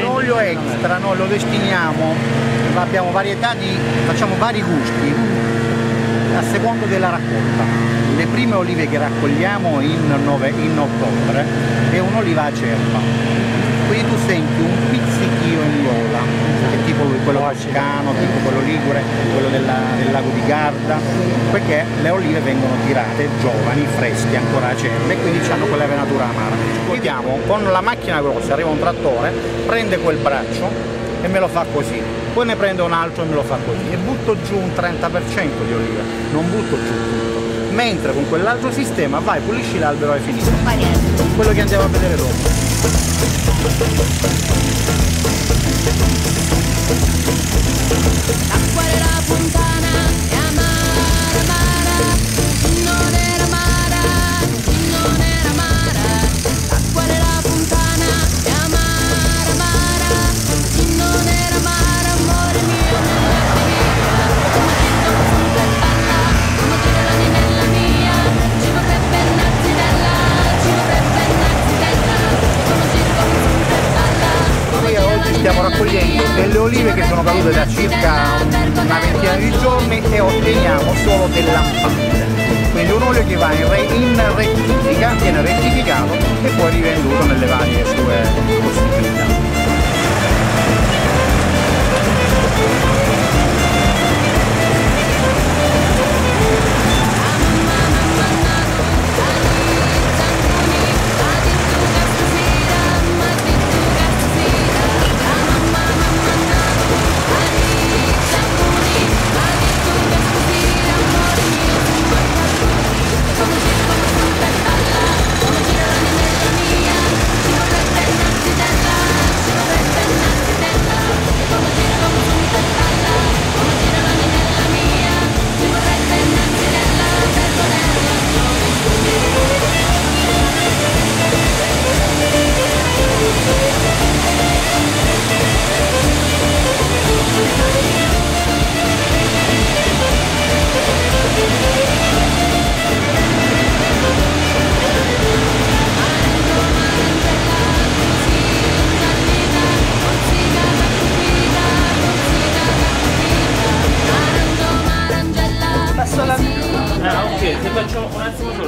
L'olio extra noi lo destiniamo, abbiamo varietà di, facciamo vari gusti a seconda della raccolta. Le prime olive che raccogliamo in, nove, in ottobre è un'oliva acerba, quindi tu senti un pizzichio in gola, che è tipo toscano, tipo quello ligure, quello della, del lago di Garda, perché le olive vengono tirate giovani, fresche, ancora acerbe e quindi hanno quella venatura amara. Vediamo, con la macchina grossa arriva un trattore, prende quel braccio e me lo fa così, poi ne prende un altro e me lo fa così e butto giù un 30% di olive, non butto giù tutto. Mentre con quell'altro sistema vai, pulisci l'albero e finito. Quello che andiamo a vedere dopo. Stiamo raccogliendo delle olive che sono cadute da circa una ventina di giorni e otteniamo solo del lampante. Quindi un olio che va in, re- in rettifica, viene rettificato e poi rivenduto nelle varie sue の同じ